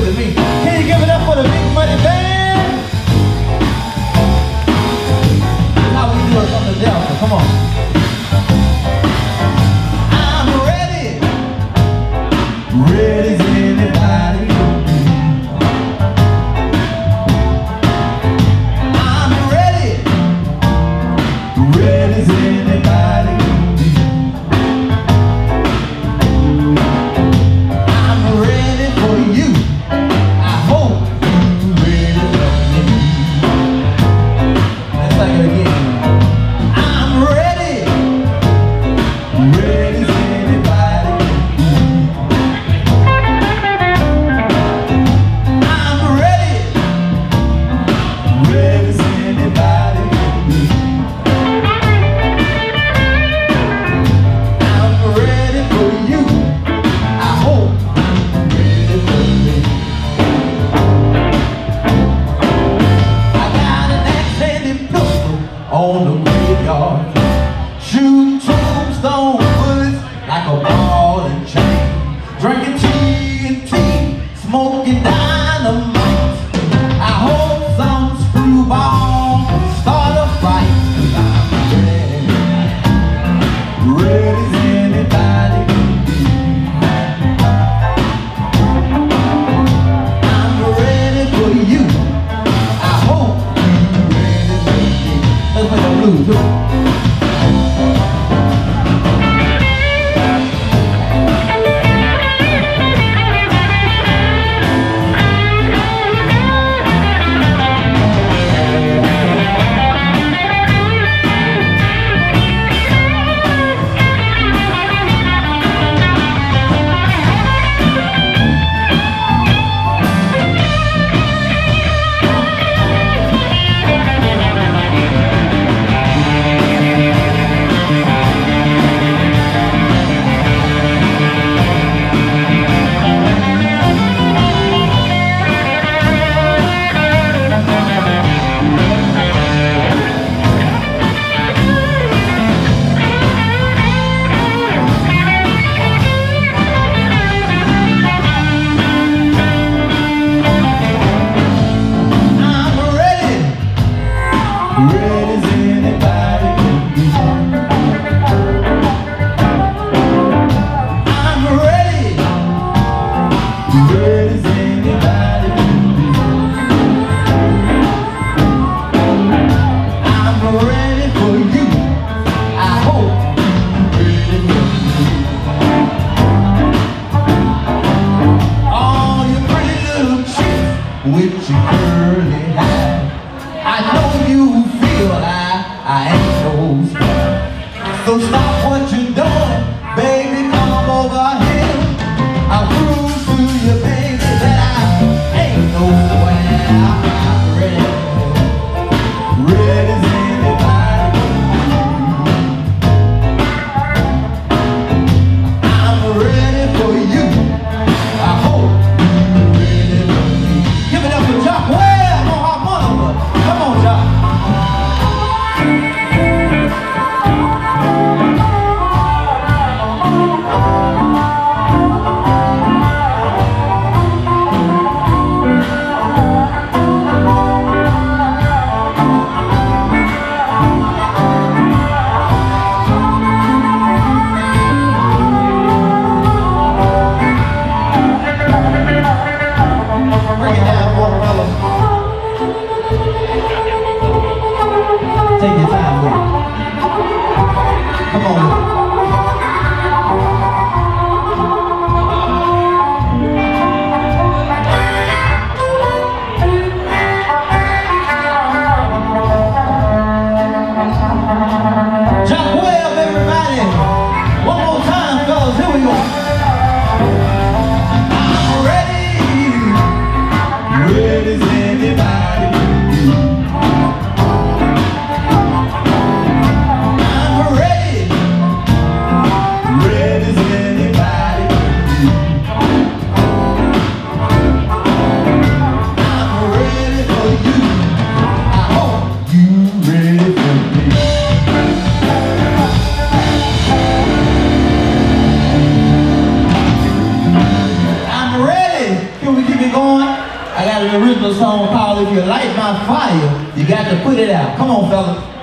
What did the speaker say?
good to me. Can you give it up for the Big Muddy Band? How we doing from the Delta? Come on. I'm ready. Ready as anybody. I'm ready. Ready as anybody. on the graveyard. Shooting tombstone woods like a ball and chain. Drinking TNT, smoking down. don't. with your curly hair. I know you feel I, I ain't no star. So stop what you're original song called If You Light My Fire, You Got to Put It Out. Come on, fellas.